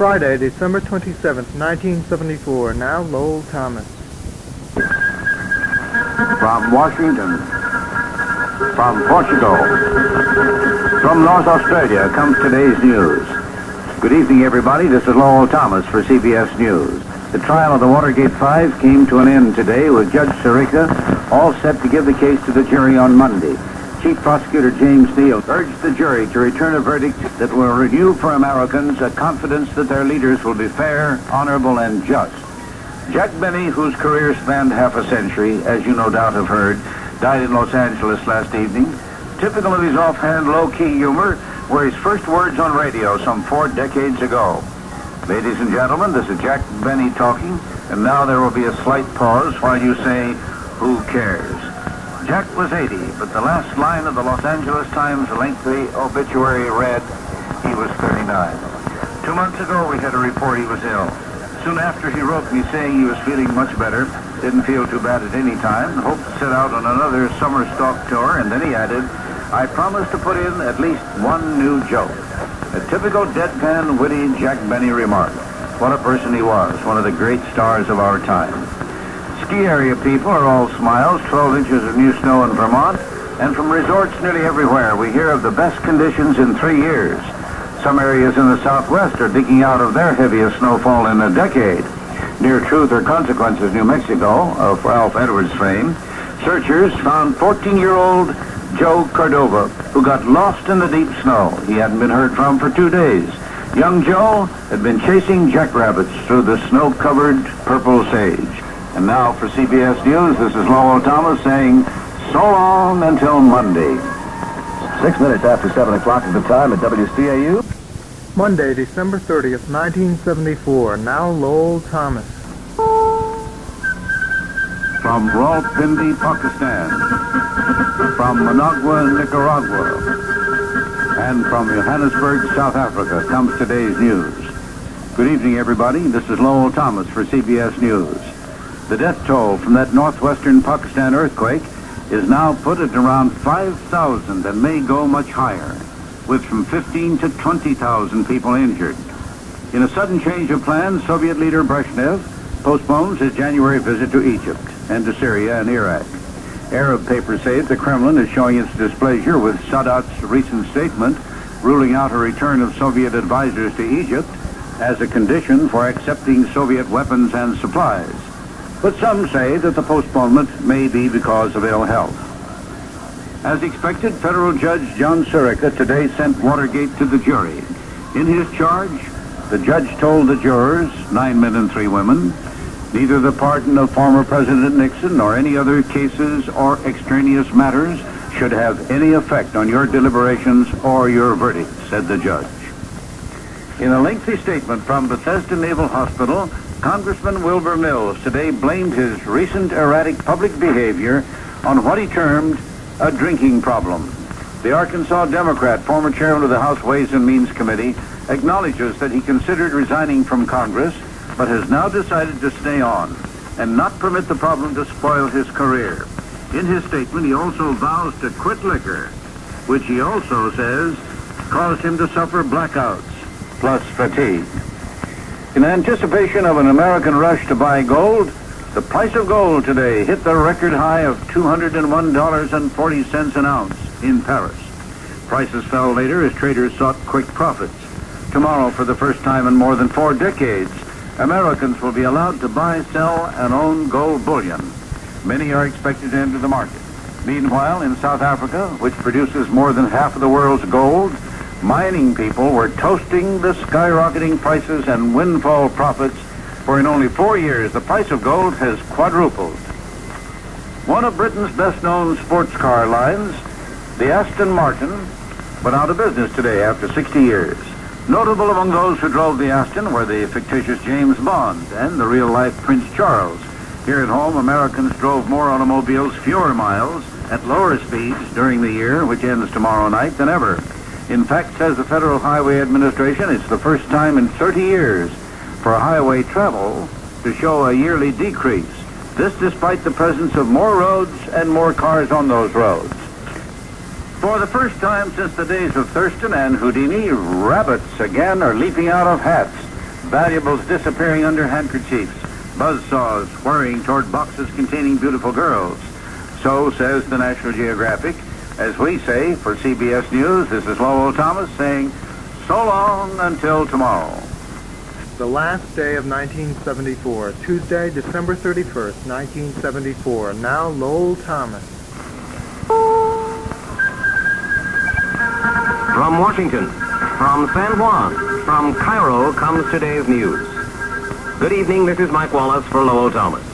Friday, December 27th, 1974. Now Lowell Thomas. From Washington, from Portugal, from North Australia comes today's news. Good evening, everybody. This is Lowell Thomas for CBS News. The trial of the Watergate Five came to an end today with Judge Sirica all set to give the case to the jury on Monday. Chief Prosecutor James Neal urged the jury to return a verdict that will renew for Americans a confidence that their leaders will be fair, honorable, and just. Jack Benny, whose career spanned half a century, as you no doubt have heard, died in Los Angeles last evening. Typical of his offhand, low-key humor were his first words on radio some four decades ago. Ladies and gentlemen, this is Jack Benny talking, and now there will be a slight pause while you say, who cares? Jack was 80, but the last line of the Los Angeles Times lengthy obituary read, he was 39. Two months ago, we had a report he was ill. Soon after, he wrote me saying he was feeling much better, didn't feel too bad at any time, hoped to set out on another summer stock tour, and then he added, I promise to put in at least one new joke. A typical deadpan, witty Jack Benny remark. What a person he was, one of the great stars of our time. Ski area people are all smiles, 12 inches of new snow in Vermont, and from resorts nearly everywhere we hear of the best conditions in three years. Some areas in the southwest are digging out of their heaviest snowfall in a decade. Near Truth or Consequences, New Mexico, of Ralph Edwards fame, searchers found 14-year-old Joe Cordova, who got lost in the deep snow. He hadn't been heard from for two days. Young Joe had been chasing jackrabbits through the snow-covered purple sage. And now for CBS News, this is Lowell Thomas saying, so long until Monday. Six minutes after 7 o'clock at the time at WCAU. Monday, December 30th, 1974. Now Lowell Thomas. From Rawalpindi, Pakistan. From Managua, Nicaragua. And from Johannesburg, South Africa comes today's news. Good evening, everybody. This is Lowell Thomas for CBS News. The death toll from that northwestern Pakistan earthquake is now put at around 5,000 and may go much higher, with from 15 to 20,000 people injured. In a sudden change of plans, Soviet leader Brezhnev postpones his January visit to Egypt and to Syria and Iraq. Arab papers say the Kremlin is showing its displeasure with Sadat's recent statement ruling out a return of Soviet advisors to Egypt as a condition for accepting Soviet weapons and supplies. But some say that the postponement may be because of ill health. As expected, federal judge John Sirica today sent Watergate to the jury. In his charge, the judge told the jurors, nine men and three women, neither the pardon of former President Nixon nor any other cases or extraneous matters should have any effect on your deliberations or your verdict, said the judge. In a lengthy statement from Bethesda Naval Hospital, Congressman Wilbur Mills today blamed his recent erratic public behavior on what he termed a drinking problem. The Arkansas Democrat, former chairman of the House Ways and Means Committee, acknowledges that he considered resigning from Congress, but has now decided to stay on and not permit the problem to spoil his career. In his statement, he also vows to quit liquor, which he also says caused him to suffer blackouts plus fatigue. In anticipation of an American rush to buy gold, the price of gold today hit the record high of $201.40 an ounce in Paris. Prices fell later as traders sought quick profits. Tomorrow, for the first time in more than four decades, Americans will be allowed to buy, sell, and own gold bullion. Many are expected to enter the market. Meanwhile, in South Africa, which produces more than half of the world's gold, mining people were toasting the skyrocketing prices and windfall profits, for in only four years the price of gold has quadrupled. One of Britain's best-known sports car lines, the Aston Martin, went out of business today after 60 years. Notable among those who drove the Aston were the fictitious James Bond and the real-life Prince Charles. Here at home, Americans drove more automobiles fewer miles at lower speeds during the year, which ends tomorrow night, than ever. In fact, says the Federal Highway Administration, it's the first time in 30 years for highway travel to show a yearly decrease. This despite the presence of more roads and more cars on those roads. For the first time since the days of Thurston and Houdini, rabbits again are leaping out of hats. Valuables disappearing under handkerchiefs. Buzzsaws whirring toward boxes containing beautiful girls. So says the National Geographic. As we say for CBS News, this is Lowell Thomas saying, so long until tomorrow. The last day of 1974, Tuesday, December 31st, 1974. Now Lowell Thomas. From Washington, from San Juan, from Cairo comes today's news. Good evening, this is Mike Wallace for Lowell Thomas.